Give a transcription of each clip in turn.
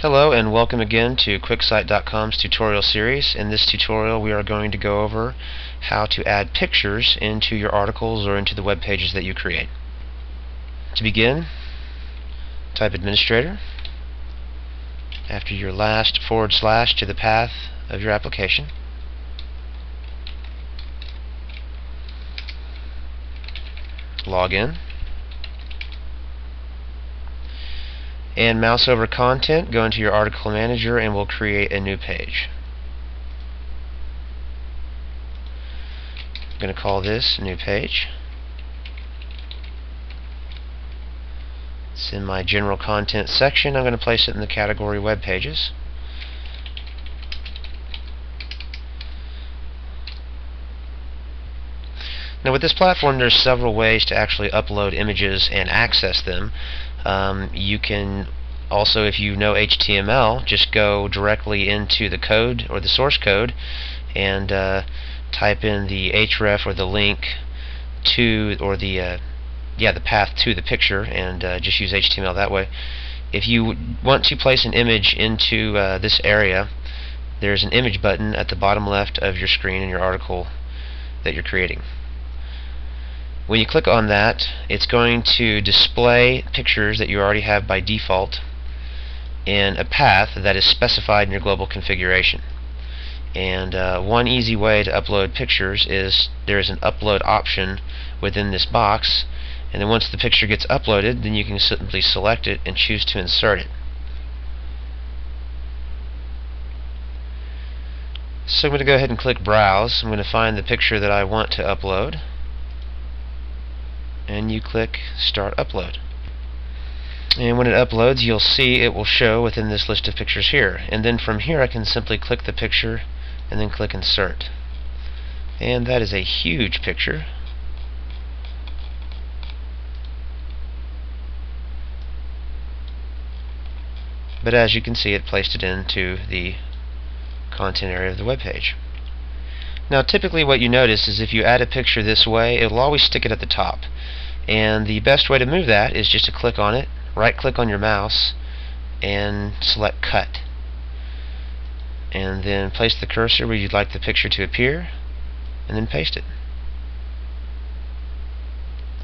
Hello and welcome again to QuicSite.com's tutorial series. In this tutorial we are going to go over how to add pictures into your articles or into the web pages that you create. To begin, type administrator after your last forward slash to the path of your application. Log in. And mouse over content, go into your article manager and we'll create a new page. I'm going to call this new page. It's in my general content section. I'm going to place it in the category web pages. Now with this platform there's several ways to actually upload images and access them. Um, you can also, if you know HTML, just go directly into the code or the source code and uh, type in the href or the link to or the uh, yeah the path to the picture and uh, just use HTML that way. If you want to place an image into uh, this area, there's an image button at the bottom left of your screen in your article that you're creating. When you click on that, it's going to display pictures that you already have by default in a path that is specified in your global configuration. And uh, one easy way to upload pictures is there is an upload option within this box and then once the picture gets uploaded then you can simply select it and choose to insert it. So I'm going to go ahead and click browse. I'm going to find the picture that I want to upload and you click start upload. And when it uploads you'll see it will show within this list of pictures here. And then from here I can simply click the picture and then click insert. And that is a huge picture. But as you can see it placed it into the content area of the web page now typically what you notice is if you add a picture this way it will always stick it at the top. And the best way to move that is just to click on it right click on your mouse and select cut. And then place the cursor where you'd like the picture to appear and then paste it.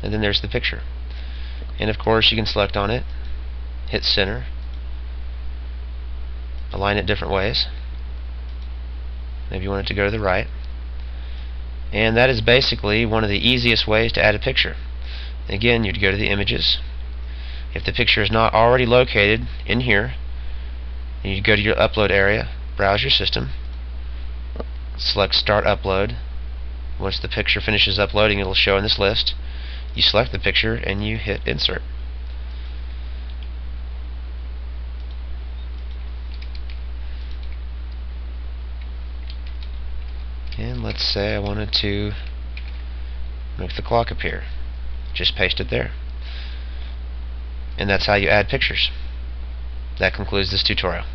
And then there's the picture. And of course you can select on it hit center align it different ways. Maybe you want it to go to the right and that is basically one of the easiest ways to add a picture. Again you'd go to the images. If the picture is not already located in here you'd go to your upload area browse your system select start upload. Once the picture finishes uploading it'll show in this list. You select the picture and you hit insert and let's say I wanted to make the clock appear just paste it there. And that's how you add pictures. That concludes this tutorial